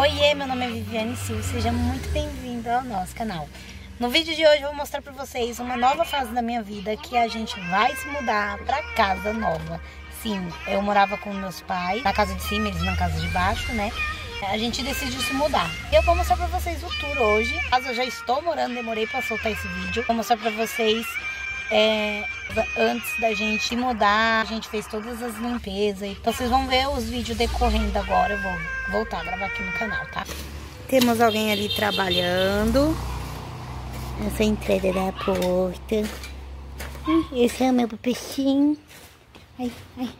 Oiê, meu nome é Viviane Silva, seja muito bem-vindo ao nosso canal. No vídeo de hoje eu vou mostrar para vocês uma nova fase da minha vida que a gente vai se mudar para casa nova. Sim, eu morava com meus pais na casa de cima, eles na casa de baixo, né? A gente decidiu se mudar. E eu vou mostrar para vocês o tour hoje. Caso eu já estou morando, demorei para soltar esse vídeo. Vou mostrar para vocês é, antes da gente mudar, a gente fez todas as limpezas. Então vocês vão ver os vídeos decorrendo agora. Eu vou voltar a gravar aqui no canal, tá? Temos alguém ali trabalhando. Essa é a entrada da porta. Esse é o meu peixinho. Ai, ai.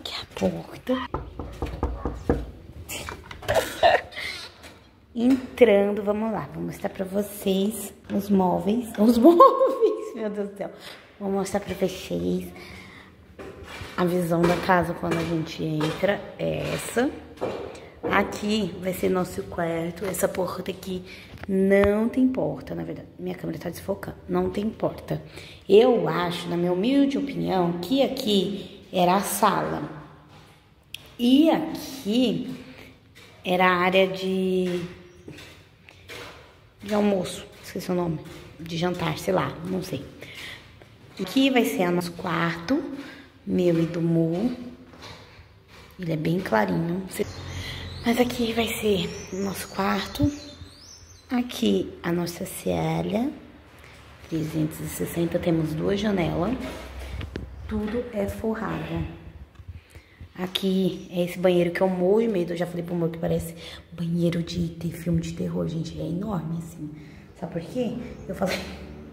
Aqui é a porta. Entrando, vamos lá, vou mostrar pra vocês os móveis, os móveis, meu Deus do céu, vou mostrar pra vocês a visão da casa quando a gente entra, é essa, aqui vai ser nosso quarto, essa porta aqui não tem porta, na verdade, minha câmera tá desfocando, não tem porta, eu acho, na minha humilde opinião, que aqui era a sala, e aqui era a área de de almoço, esqueci o nome, de jantar, sei lá, não sei. Aqui vai ser nosso quarto, meu e do Mu. Ele é bem clarinho. Mas aqui vai ser o nosso quarto. Aqui a nossa Célia, 360, temos duas janelas. Tudo é forrado. Aqui é esse banheiro que eu morro de medo. Eu já falei pro meu que parece banheiro de, filme de terror, gente. É enorme, assim. Sabe por quê? Eu falei...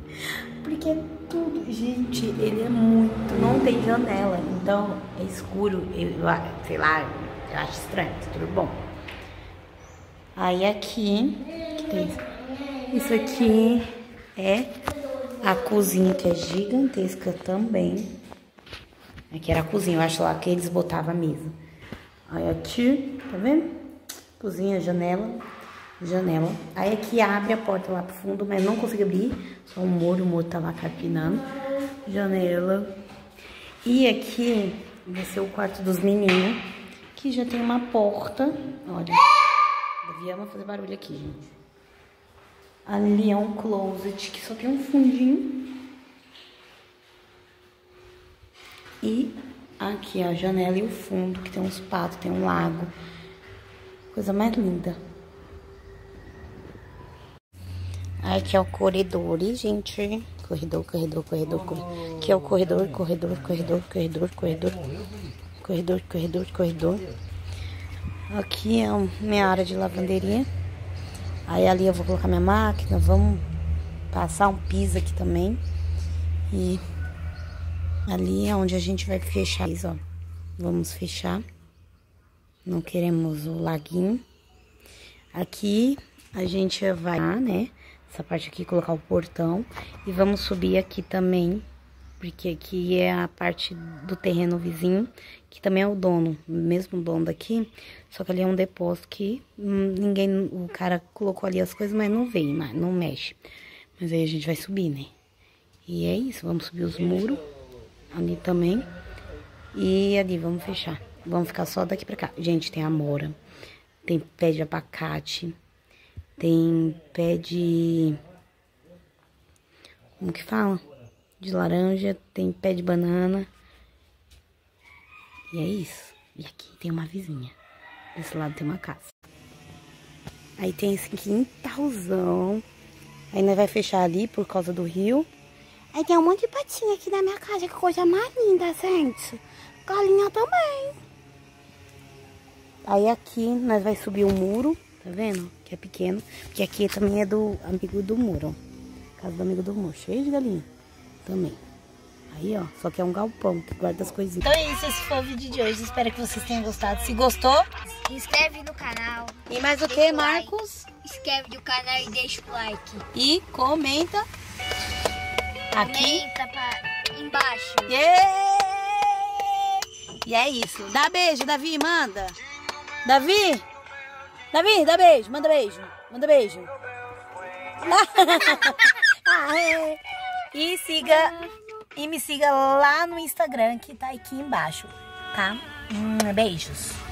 Porque é tudo... Gente, ele é muito... Não tem janela. Então, é escuro. Eu, sei lá, eu acho estranho. Tudo bom. Aí aqui... Que tem isso aqui é a cozinha, que é gigantesca também. Aqui era a cozinha, eu acho lá que eles botavam a mesa. Aí aqui, tá vendo? Cozinha, janela, janela. Aí aqui abre a porta lá pro fundo, mas não consegui abrir. Só o muro, o muro tava capinando. Janela. E aqui vai ser o quarto dos meninos, que já tem uma porta. Olha, Davi ama fazer barulho aqui, gente. Ali é um closet que só tem um fundinho. E aqui a janela e o fundo, que tem uns patos, tem um lago. Coisa mais linda. Aqui é o corredor, gente. Corredor, corredor, corredor, corredor. Aqui é o corredor, corredor, corredor, corredor, corredor. Corredor, corredor, corredor. Aqui é a minha área de lavanderia. Aí ali eu vou colocar minha máquina. Vamos passar um piso aqui também. E Ali é onde a gente vai fechar, ó. Vamos fechar. Não queremos o laguinho. Aqui a gente vai, né? Essa parte aqui, colocar o portão. E vamos subir aqui também, porque aqui é a parte do terreno vizinho, que também é o dono, mesmo dono daqui. Só que ali é um depósito que hum, ninguém, o cara colocou ali as coisas, mas não veio, não mexe. Mas aí a gente vai subir, né? E é isso, vamos subir os muros ali também. E ali, vamos fechar. Vamos ficar só daqui pra cá. Gente, tem amora, tem pé de abacate, tem pé de... Como que fala? De laranja, tem pé de banana. E é isso. E aqui tem uma vizinha. Desse lado tem uma casa. Aí tem esse quintalzão. Nós vai fechar ali por causa do rio. Aí tem um monte de patinha aqui na minha casa, que coisa mais linda, gente. Galinha também. Aí aqui nós vai subir o um muro, tá vendo? Que é pequeno. Porque aqui também é do amigo do muro, ó. Casa do amigo do muro, cheio de galinha também. Aí, ó, só que é um galpão que guarda as coisinhas. Então é isso, esse foi o vídeo de hoje. Espero que vocês tenham gostado. Se gostou, se inscreve no canal. E mais o que, Marcos? Like. Inscreve no canal e deixa o like. E comenta. Aqui. Pra embaixo. Yeah! E é isso. Dá beijo, Davi, manda. Davi? Davi, dá beijo. Manda beijo. Manda beijo. e siga e me siga lá no Instagram que tá aqui embaixo, tá? Hum, beijos.